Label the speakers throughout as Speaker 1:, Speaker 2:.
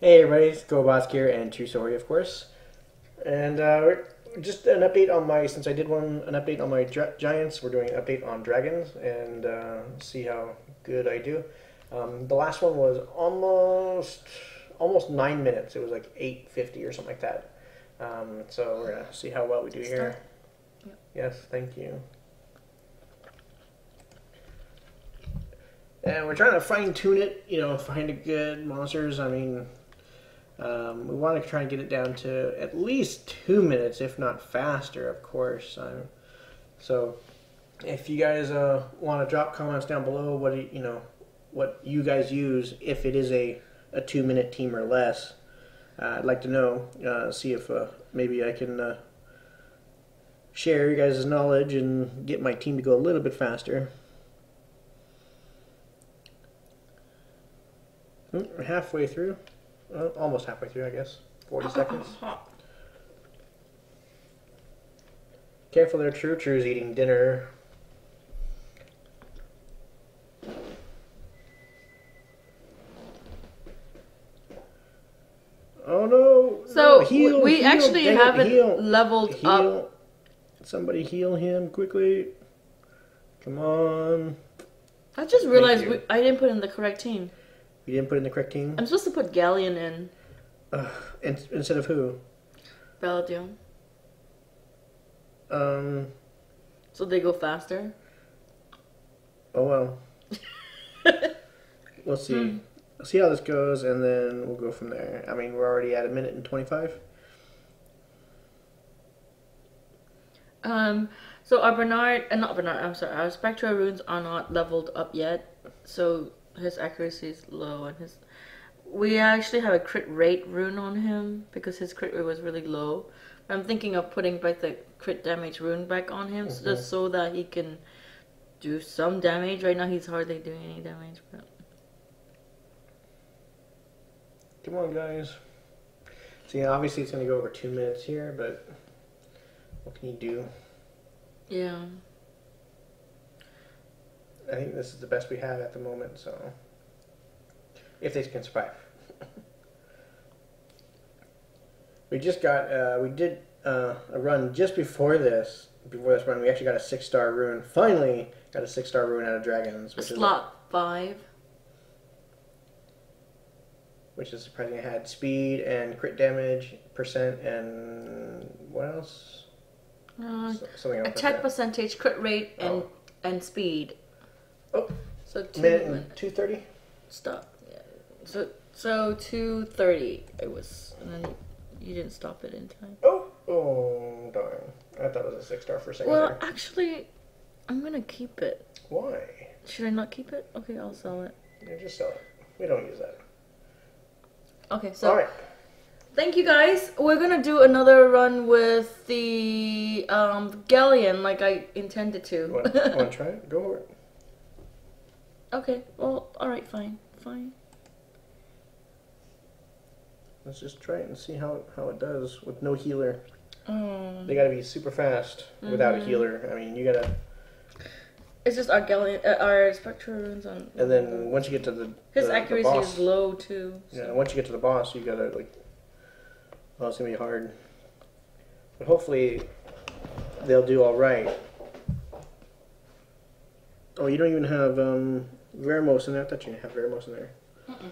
Speaker 1: Hey everybody, it's KoaBosk here and Trusori, of course. And uh, just an update on my, since I did one, an update on my Giants, we're doing an update on Dragons and uh, see how good I do. Um, the last one was almost, almost nine minutes. It was like 8.50 or something like that. Um, so we're going to see how well we do here.
Speaker 2: Yep.
Speaker 1: Yes, thank you. And we're trying to fine tune it, you know, find a good monsters. I mean, um, we want to try and get it down to at least two minutes, if not faster, of course. So, if you guys uh, want to drop comments down below, what you, you know, what you guys use, if it is a, a two minute team or less, uh, I'd like to know. Uh, see if uh, maybe I can uh, share your guys' knowledge and get my team to go a little bit faster. Hmm, halfway through. Uh, almost halfway through, I guess. 40 seconds. Careful there, True. True's eating dinner. Oh no!
Speaker 2: So
Speaker 1: no, heal,
Speaker 2: we
Speaker 1: heal,
Speaker 2: actually haven't leveled up.
Speaker 1: Somebody heal him quickly. Come on.
Speaker 2: I just realized we, I didn't put in the correct team.
Speaker 1: You didn't put in the correct team?
Speaker 2: I'm supposed to put Galleon in
Speaker 1: Ugh, in, instead of who?
Speaker 2: Belladeon,
Speaker 1: Um.
Speaker 2: so they go faster.
Speaker 1: Oh well. we'll see. We'll see how this goes, and then we'll go from there. I mean, we're already at a minute and twenty-five.
Speaker 2: Um, so our Bernard, uh, not Bernard, I'm sorry, our Spectral runes are not leveled up yet, so his accuracy is low, and his. We actually have a crit rate rune on him because his crit rate was really low. I'm thinking of putting back the crit damage rune back on him, so just mm-hmm. so that he can do some damage. Right now, he's hardly doing any damage, but.
Speaker 1: Come on, guys. See, obviously it's going to go over two minutes here, but what can you do?
Speaker 2: Yeah.
Speaker 1: I think this is the best we have at the moment, so if they can survive. we just got, uh, we did uh, a run just before this. Before this run, we actually got a six-star rune. Finally, got a six-star rune out of dragons, which is
Speaker 2: Slot five.
Speaker 1: which is surprising. It had speed and crit damage percent and what else?
Speaker 2: Uh,
Speaker 1: S- Something else.
Speaker 2: attack percentage, crit rate, and
Speaker 1: Oh.
Speaker 2: and speed.
Speaker 1: Oh.
Speaker 2: So two
Speaker 1: minute
Speaker 2: and
Speaker 1: two thirty.
Speaker 2: stop. Yeah. So so two thirty. It was, and then you didn't stop it in time.
Speaker 1: Oh, oh darn! I thought it was a six star for a second.
Speaker 2: Well,
Speaker 1: there.
Speaker 2: actually, I'm gonna keep it.
Speaker 1: Why?
Speaker 2: Should I not keep it? Okay, I'll sell it.
Speaker 1: Yeah, just sell it. We don't use that.
Speaker 2: Okay, so
Speaker 1: All right.
Speaker 2: thank you guys. We're gonna do another run with the um galleon, like I intended to.
Speaker 1: Want to try it? Go for it.
Speaker 2: Okay. Well, all right. Fine. Fine.
Speaker 1: Let's just try it and see how how it does with no healer.
Speaker 2: Um,
Speaker 1: They gotta be super fast without a
Speaker 2: Mhm.
Speaker 1: healer. I mean, you gotta.
Speaker 2: it's just our galleon, uh, our spectral runes on.
Speaker 1: And then once you get to the
Speaker 2: His
Speaker 1: the, the
Speaker 2: accuracy
Speaker 1: boss,
Speaker 2: is low too. so-
Speaker 1: Yeah, once you get to the boss, you gotta like. Well, it's gonna be hard, but hopefully, they'll do all right. Oh, you don't even have um, Veromos in there. I thought you have Veromos in there.
Speaker 2: Mm-mm.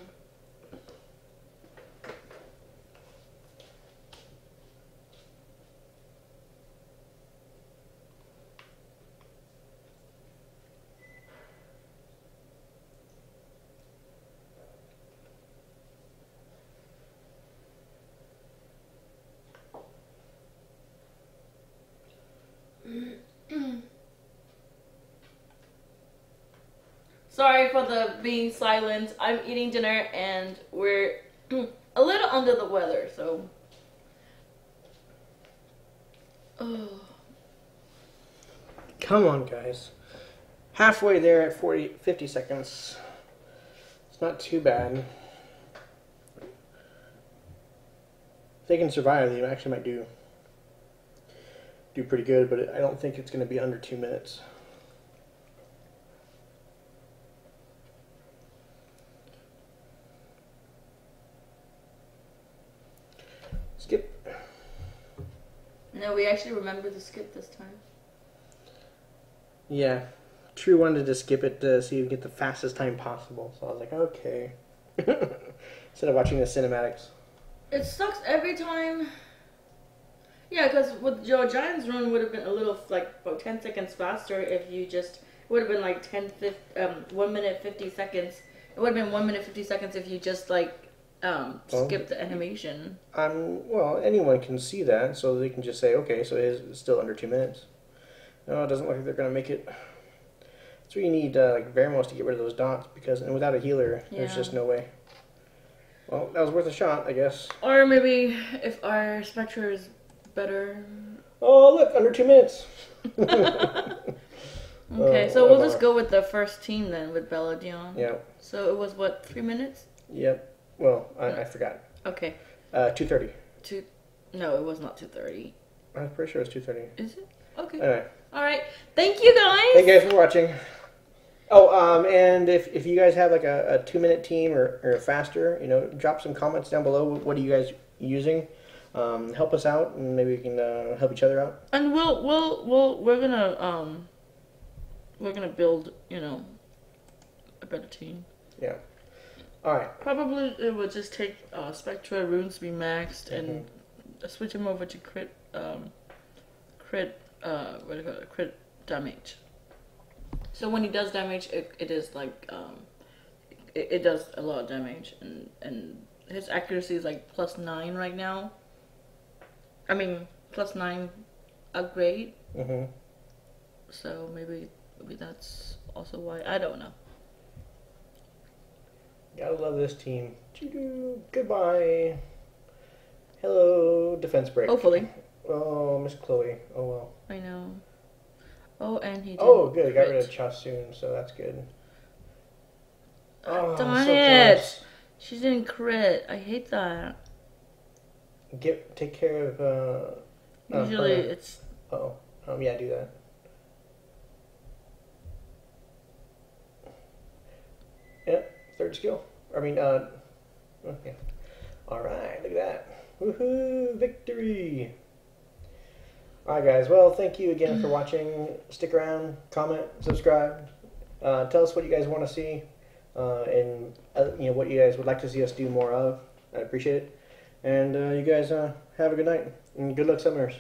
Speaker 2: Sorry for the being silent. I'm eating dinner and we're a little under the weather, so. Oh.
Speaker 1: Come on, guys. Halfway there at 40, 50 seconds. It's not too bad. If they can survive, they actually might do do pretty good, but I don't think it's going to be under two minutes.
Speaker 2: No, we actually remember the skip this time.
Speaker 1: Yeah. True wanted to skip it to see if we get the fastest time possible. So I was like, okay. Instead of watching the cinematics.
Speaker 2: It sucks every time. Yeah, because with Joe Giant's run would have been a little like about ten seconds faster if you just it would have been like 10, 50, um, one minute fifty seconds. It would have been one minute fifty seconds if you just like um
Speaker 1: Oh.
Speaker 2: skip the animation.
Speaker 1: Um, well, anyone can see that, so they can just say, okay, so it is still under two minutes. No, it doesn't look like they're going to make it. That's where you need uh, like Veromos to get rid of those dots, because and without a healer, there's just no way. Well, that was worth a shot, I guess.
Speaker 2: Or maybe if our Spectra is better.
Speaker 1: Oh, look, under two minutes.
Speaker 2: Okay,
Speaker 1: Oh,
Speaker 2: so we'll just go with the first team then with Belladeon.
Speaker 1: Yeah,
Speaker 2: So it was what three minutes?
Speaker 1: yep. Well, I, I forgot.
Speaker 2: Okay,
Speaker 1: Uh, two thirty.
Speaker 2: two. No, it was not two thirty.
Speaker 1: I'm pretty sure it's two thirty.
Speaker 2: Is it? Okay.
Speaker 1: Anyway,
Speaker 2: All right. Thank you guys.
Speaker 1: thank you guys for watching. Oh, um, and if, if you guys have like a, a two minute team or, or faster, you know, drop some comments down below. What are you guys using? Um, help us out, and maybe we can uh, help each other out.
Speaker 2: And we'll we'll we'll we're gonna um we're gonna build you know a better team.
Speaker 1: All right.
Speaker 2: Probably it would just take uh, Spectra runes to be maxed and switch him over to crit um crit uh what do you call it crit damage. So when he does damage, it, it is like um it, it does a lot of damage and and his accuracy is like plus nine right now. I mean plus nine upgrade.
Speaker 1: hmm
Speaker 2: So maybe maybe that's also why I don't know.
Speaker 1: Gotta love this team. Choo-doo. Goodbye. Hello, defense break.
Speaker 2: Hopefully,
Speaker 1: Oh, Miss Chloe. Oh well.
Speaker 2: I know. Oh, and he.
Speaker 1: Oh, good. Got rid
Speaker 2: crit.
Speaker 1: of Chasun, so that's good.
Speaker 2: Ah,
Speaker 1: Oh,
Speaker 2: darn
Speaker 1: so
Speaker 2: it!
Speaker 1: close.
Speaker 2: She didn't crit. I hate that.
Speaker 1: Get take care of. Uh, uh,
Speaker 2: Usually
Speaker 1: her.
Speaker 2: it's
Speaker 1: Oh, um, yeah, do that. Yeah, third skill. I mean, uh, okay. All right, look at that. Woohoo, victory! All right, guys. Well, thank you again for watching. Stick around, comment, subscribe. Uh, tell us what you guys want to see, uh, and uh, you know what you guys would like to see us do more of. I appreciate it. And uh, you guys uh, have a good night and good luck, Summers.